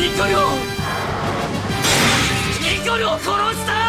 ニコルをニコルを殺した